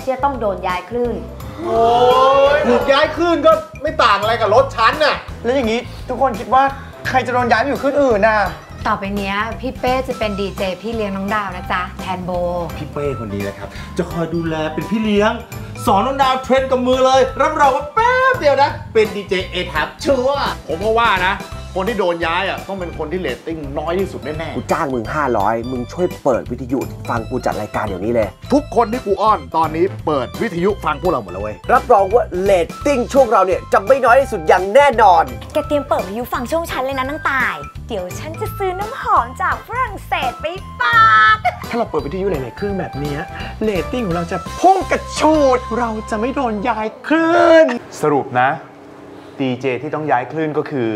ที่จะต้องโดนย้ายคลื่น โอ้ยถูกย้ายคลื่นก็ไม่ต่างอะไรกับลดชั้นน่ะ แล้วอย่างนี้ทุกคนคิดว่าใครจะโดนย้ายไปอยู่คลื่นอื่นน่ะ ต่อไปเนี้ยพี่เป้จะเป็นดีเจพี่เลี้ยงน้องดาวนะจ๊ะแทนโบ พี่เป้คนนี้นะครับ จะคอยดูแลเป็นพี่เลี้ยง สอนน้องดาว train กับมือเลย รับรองว่าแป๊บเดียวนะ เป็นดีเจเอทับชัวร์ผมก็ว่านะ คนที่โดนย้ายอะต้องเป็นคนที่เรตติ้งน้อยที่สุดแน่กูจ้างมึง 500 มึงช่วยเปิดวิทยุฟังกูจัดรายการเดี๋ยวนี้เลย ๆทุกคนที่กูอ้อนตอนนี้เปิดวิทยุฟังพวกเราหมดแล้วเว้ยรับรองว่าเรตติ้งช่วงเราเนี่ยจะไม่น้อยที่สุดอย่างแน่นอน แกเตรียมเปิดวิทยุฟังช่วงฉันเลยนะนางตาย เดี๋ยวฉันจะซื้อน้ำหอมจากฝรั่งเศสไปฝากถ้าเราเปิดวิทยุหลายๆเครื่องแบบเนี้ยเรตติ้งของเราจะพุ่งกระฉูด เราจะไม่โดนย้ายคลื่น สรุปนะ ดีเจที่ต้องย้ายคลื่นก็คือ